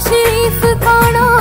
शरीफ काणा